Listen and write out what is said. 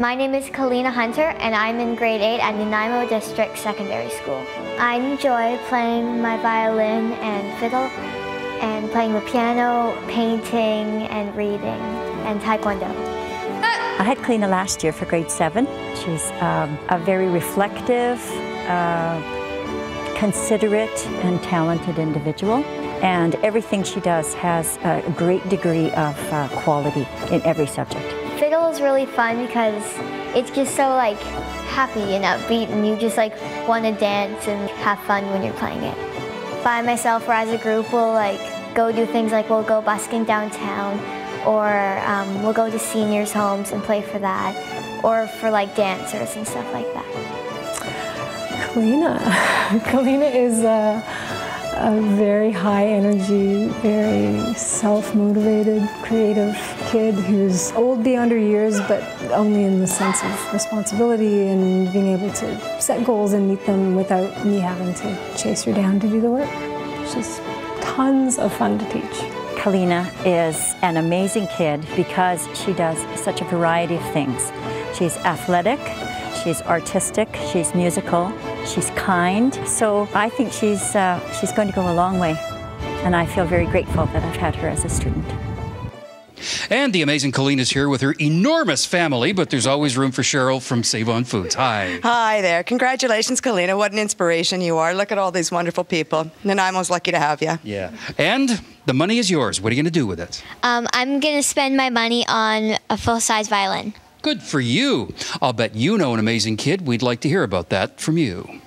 My name is Kalina Hunter, and I'm in grade 8 at Nanaimo District Secondary School. I enjoy playing my violin and fiddle, and playing the piano, painting, and reading, and taekwondo. I had Kalina last year for grade 7. She's um, a very reflective, uh, considerate, and talented individual. And everything she does has a great degree of uh, quality in every subject. Fiddle is really fun because it's just so like happy and upbeat and you just like want to dance and have fun when you're playing it. By myself or as a group we'll like go do things like we'll go busking downtown or um, we'll go to seniors homes and play for that or for like dancers and stuff like that. Kalina. Kalina is a, a very high energy, very self-motivated, creative kid who's old beyond her years, but only in the sense of responsibility and being able to set goals and meet them without me having to chase her down to do the work. She's tons of fun to teach. Kalina is an amazing kid because she does such a variety of things. She's athletic, she's artistic, she's musical, she's kind. So I think she's, uh, she's going to go a long way. And I feel very grateful that I've had her as a student. And the amazing Kalina is here with her enormous family, but there's always room for Cheryl from Save On Foods. Hi. Hi there. Congratulations, Kalina. What an inspiration you are. Look at all these wonderful people. Nanaimo's lucky to have you. Yeah. And the money is yours. What are you going to do with it? Um, I'm going to spend my money on a full-size violin. Good for you. I'll bet you know an amazing kid. We'd like to hear about that from you.